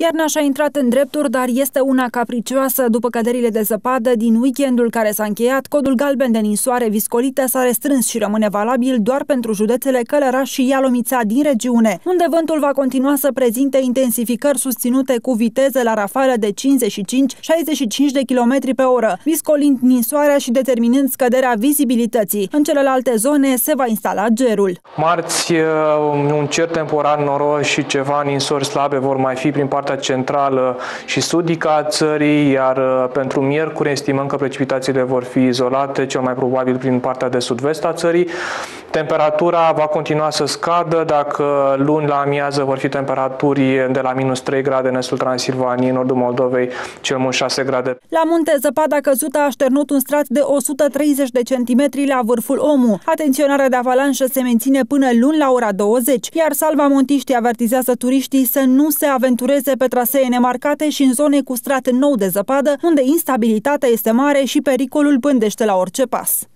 Iarna și-a intrat în drepturi, dar este una capricioasă. După căderile de zăpadă din weekendul care s-a încheiat, codul galben de ninsoare viscolite s-a restrâns și rămâne valabil doar pentru județele Călăraș și Ialomița din regiune, unde vântul va continua să prezinte intensificări susținute cu viteze la rafală de 55-65 de km pe oră, viscolind ninsoarea și determinând scăderea vizibilității. În celelalte zone se va instala gerul. Marți, un cer temporar noros și ceva ninsori slabe vor mai fi prin partea partea centrală și sudică a țării, iar uh, pentru miercuri estimăm că precipitațiile vor fi izolate, cel mai probabil prin partea de sud-vest a țării. Temperatura va continua să scadă, dacă luni la amiază vor fi temperaturi de la minus 3 grade în estul Transilvaniei, în nordul Moldovei, cel mult 6 grade. La munte, zăpada căzută a așternut un strat de 130 de centimetri la vârful Omu. Atenționarea de avalanșă se menține până luni la ora 20, iar Salva Montiști avertizează turiștii să nu se aventureze pe trasee nemarcate și în zone cu strat nou de zăpadă, unde instabilitatea este mare și pericolul pândește la orice pas.